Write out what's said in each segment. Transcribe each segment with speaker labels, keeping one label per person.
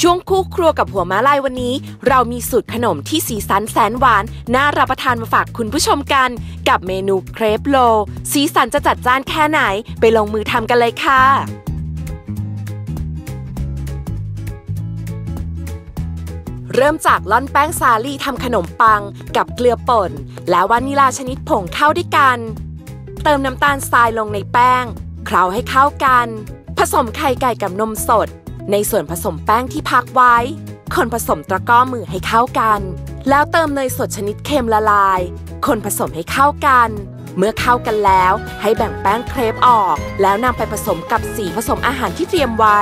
Speaker 1: ช่วงคู่ครัวกับหัวม้าลายวันนี้ เรามีสูตรขนมที่สีสันแสนหวาน น่ารับประทานมาฝากคุณผู้ชมกัน กับเมนูเครปโล สีสันจะจัดจ้านแค่ไหน ไปลงมือทำกันเลยค่ะเริ่มจากล่อนแป้งสาลีทำขนมปังกับเกลือป่น และวานิลาชนิดผงเข้าด้วยกัน เติมน้ำตาลทรายลงในแป้ง เคล้าให้เข้ากัน ผสมไข่ไก่กับนมสด ในส่วนผสมแป้งที่พักไว้ คนผสมตะกร้อมือให้เข้ากัน แล้วเติมเนยสดชนิดเค็มละลาย คนผสมให้เข้ากัน เมื่อเข้ากันแล้วให้แบ่งแป้งเครปออก แล้วนำไปผสมกับสีผสมอาหารที่เตรียมไว้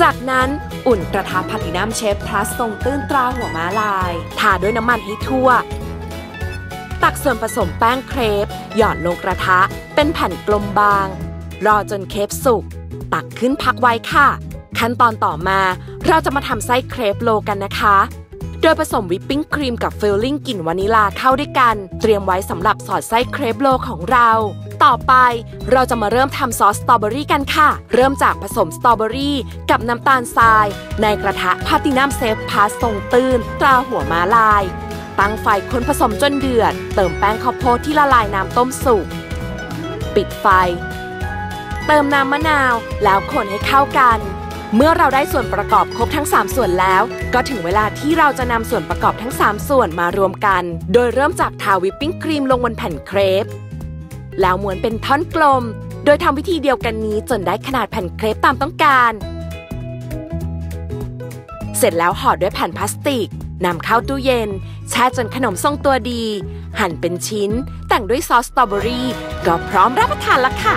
Speaker 1: จากนั้นอุ่นกระทะพัตินัมเชฟพลัสทรงตื้นตราหัวม้าลายทาด้วยน้ำมันให้ทั่ว ตักส่วนผสมแป้งเครป หย่อนลงกระทะเป็นแผ่นกลมบาง รอจนเครปสุก ตักขึ้นพักไว้ค่ะ ขั้นตอนต่อมาเราจะมาทำไส้เครปโรลกันนะคะ โดยผสมวิปปิ้งครีมกับ filling กลิ่นวานิลาเข้าด้วยกัน เตรียมไว้สำหรับสอดไส้เครปโรลของเรา ต่อไปเราจะมาเริ่มทำซอสสตรอเบอรี่กันค่ะ เริ่มจากผสมสตรอเบอรี่กับน้ำตาลทราย ในกระทะ Platinum Safe Plus ทรงตื้นตราหัวม้าลาย ตั้งไฟคนผสมจนเดือด เติมแป้งข้าวโพดที่ละลายน้ำต้มสุกปิดไฟ เติมน้ำมะนาว แล้วคนให้เข้ากัน เมื่อเราได้ส่วนประกอบครบทั้ง 3 ส่วนแล้ว ก็ถึงเวลาที่เราจะนำส่วนประกอบทั้ง 3 ส่วนมารวมกัน โดยเริ่มจากทาวิปปิ้งครีมลงบนแผ่นเครปแล้วม้วนเป็นท่อนกลม โดยทำวิธีเดียวกันนี้จนได้ขนาดแผ่นเครปตามต้องการ เสร็จแล้วห่อด้วยแผ่นพลาสติกนำเข้าตู้เย็น แช่จนขนมทรงตัวดี หั่นเป็นชิ้น แต่งด้วยซอสสตรอเบอรี่ ก็พร้อมรับประทานแล้วค่ะ